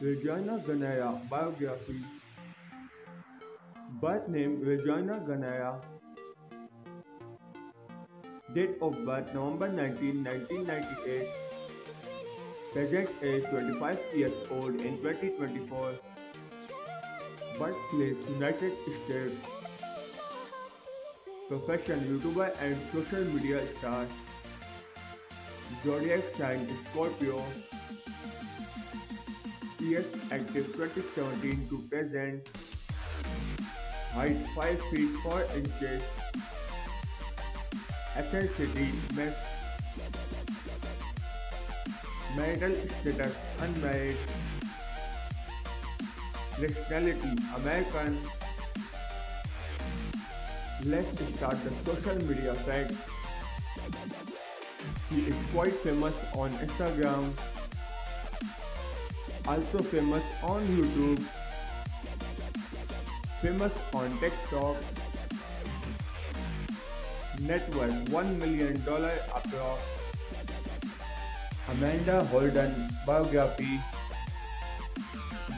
Regina Ginera biography. Birth name Regina Ginera. Date of birth November 19, 1998. Present age 25 years old in 2024. Birthplace United States. Profession YouTuber and social media star. Zodiac sign Scorpio. Years active 2017 to present. Height 5 feet 4 inches. Ethnicity mixed. Marital status unmarried. Nationality American. Let's start the social media facts. He is quite famous on Instagram. Also famous on YouTube. Famous on TikTok. Net worth $1 million approx. Amanda Holden biography.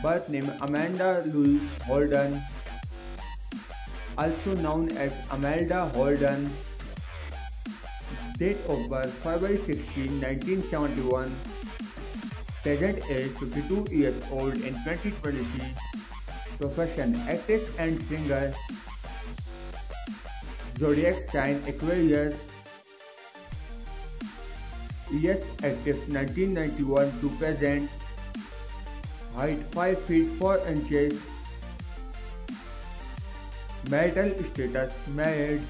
Birth name Amanda Louise Holden. Also known as Amelda Holden. Date of birth February 16, 1971. Present age 52 years old in 2023. Profession actress and singer. Zodiac sign Aquarius. Years active 1991 to present. Height 5 feet 4 inches. Marital status married.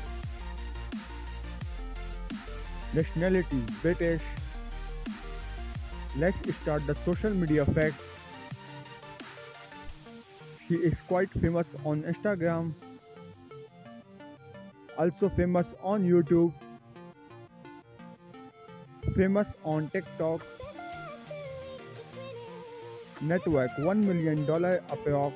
Nationality British. Let's start the social media facts. She is quite famous on Instagram. Also famous on YouTube. Famous on TikTok. Network $1 million approx.